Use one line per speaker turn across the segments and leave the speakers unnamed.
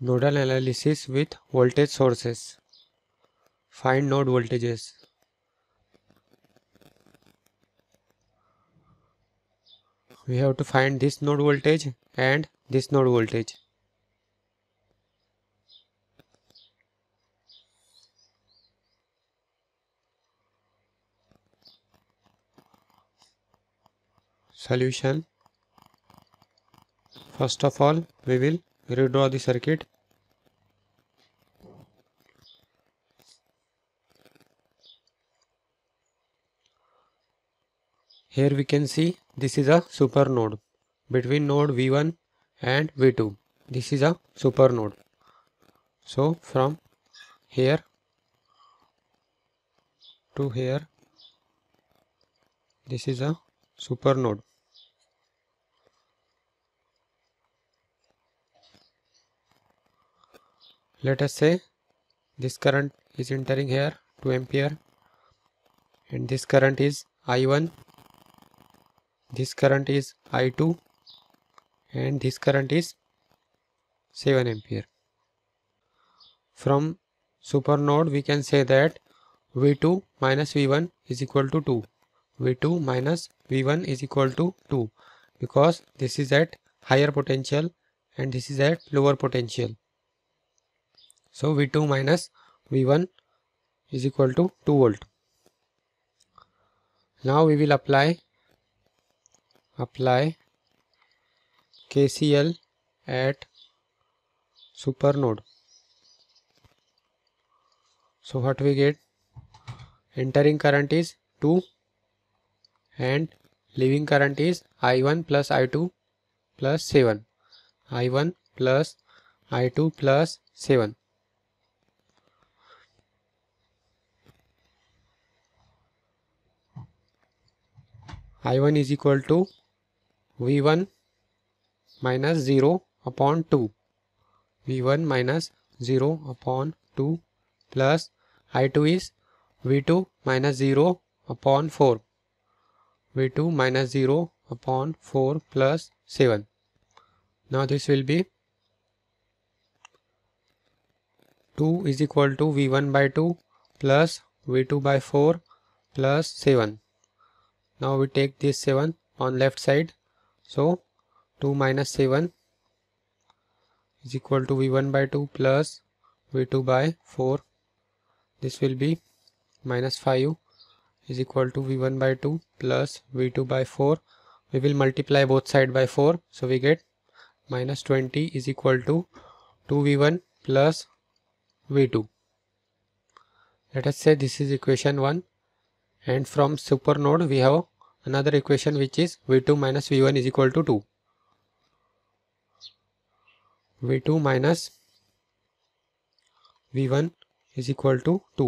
Nodal analysis with voltage sources. Find node voltages. We have to find this node voltage and this node voltage. Solution First of all, we will redraw the circuit. Here we can see this is a super node. Between node v1 and v2 this is a super node. So from here to here this is a super node let us say this current is entering here 2 ampere and this current is i1 this current is i2 and this current is 7 ampere. From super node we can say that v2 minus v1 is equal to 2 v2 minus v1 is equal to 2 because this is at higher potential and this is at lower potential so V2 minus V1 is equal to 2 volt. Now we will apply apply KCL at super node. So what we get? Entering current is 2 and leaving current is I1 plus I2 plus 7. I1 plus I2 plus 7. I1 is equal to V1 minus 0 upon 2 V1 minus 0 upon 2 plus I2 is V2 minus 0 upon 4 V2 minus 0 upon 4 plus 7 now this will be 2 is equal to V1 by 2 plus V2 by 4 plus 7 now we take this 7 on left side. So 2 minus 7 is equal to v1 by 2 plus v2 by 4 this will be minus 5 is equal to v1 by 2 plus v2 by 4 we will multiply both side by 4 so we get minus 20 is equal to 2v1 plus v2 let us say this is equation 1 and from super node we have another equation which is v2 minus v1 is equal to 2 v2 minus v1 is equal to 2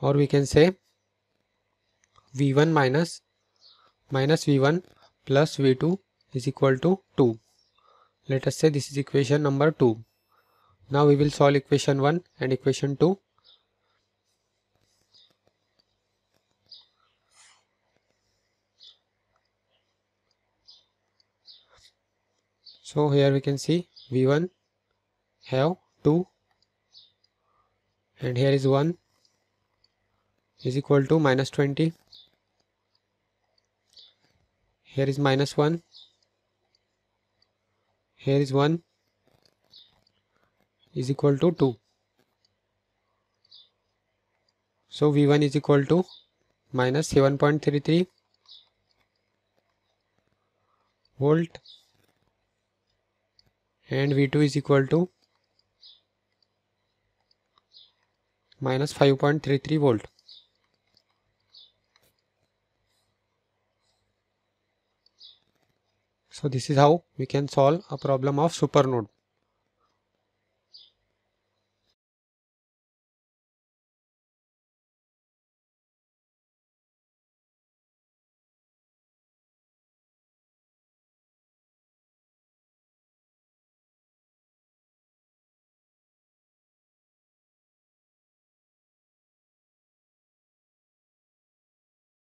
or we can say v1 minus minus v1 plus v2 is equal to 2 let us say this is equation number 2 now we will solve equation 1 and equation 2 so here we can see v1 have 2 and here is 1 is equal to minus 20 here is minus 1 here is 1 is equal to 2 so v1 is equal to minus 7.33 volt and V2 is equal to minus 5.33 volt. So this is how we can solve a problem of supernode.